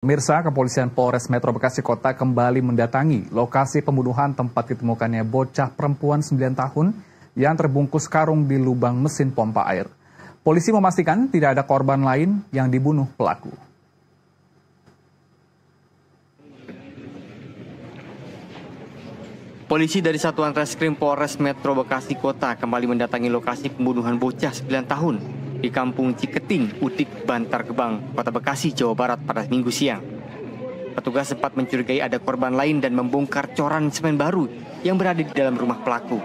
Mirsa, Kepolisian Polres Metro Bekasi Kota kembali mendatangi lokasi pembunuhan tempat ditemukannya bocah perempuan 9 tahun yang terbungkus karung di lubang mesin pompa air. Polisi memastikan tidak ada korban lain yang dibunuh pelaku. Polisi dari Satuan Reskrim Polres Metro Bekasi Kota kembali mendatangi lokasi pembunuhan bocah 9 tahun di Kampung Ciketing, Udik, Bantar Gebang, Kota Bekasi, Jawa Barat pada minggu siang. Petugas sempat mencurigai ada korban lain dan membongkar coran semen baru yang berada di dalam rumah pelaku.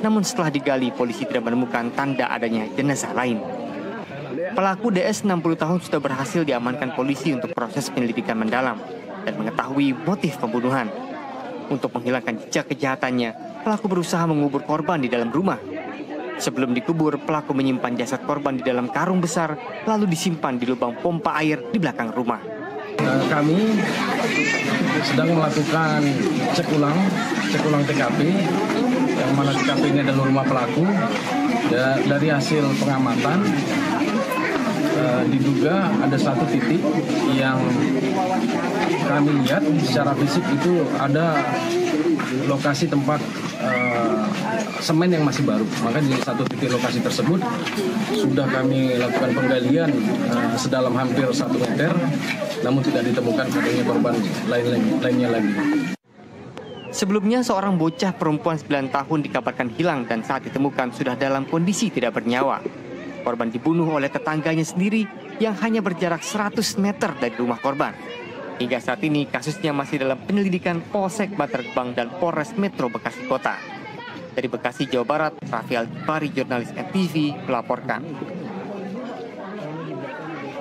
Namun setelah digali, polisi tidak menemukan tanda adanya jenazah lain. Pelaku DS 60 tahun sudah berhasil diamankan polisi untuk proses penyelidikan mendalam dan mengetahui motif pembunuhan. Untuk menghilangkan jejak kejahatannya, pelaku berusaha mengubur korban di dalam rumah Sebelum dikubur, pelaku menyimpan jasad korban di dalam karung besar, lalu disimpan di lubang pompa air di belakang rumah. Kami sedang melakukan cek ulang, cek ulang TKP, yang mana TKP ini adalah rumah pelaku. Dari hasil pengamatan, uh, diduga ada satu titik yang kami lihat secara fisik itu ada lokasi tempat uh, semen yang masih baru. Maka di satu titik lokasi tersebut sudah kami lakukan penggalian uh, sedalam hampir satu meter, namun tidak ditemukan adanya korban lain lainnya lagi. Sebelumnya seorang bocah perempuan 9 tahun dikabarkan hilang dan saat ditemukan sudah dalam kondisi tidak bernyawa. Korban dibunuh oleh tetangganya sendiri yang hanya berjarak 100 meter dari rumah korban. Hingga saat ini kasusnya masih dalam penyelidikan Polsek Bantar dan Polres Metro Bekasi Kota. Dari Bekasi, Jawa Barat, Rafael Pari, jurnalis NTV, melaporkan.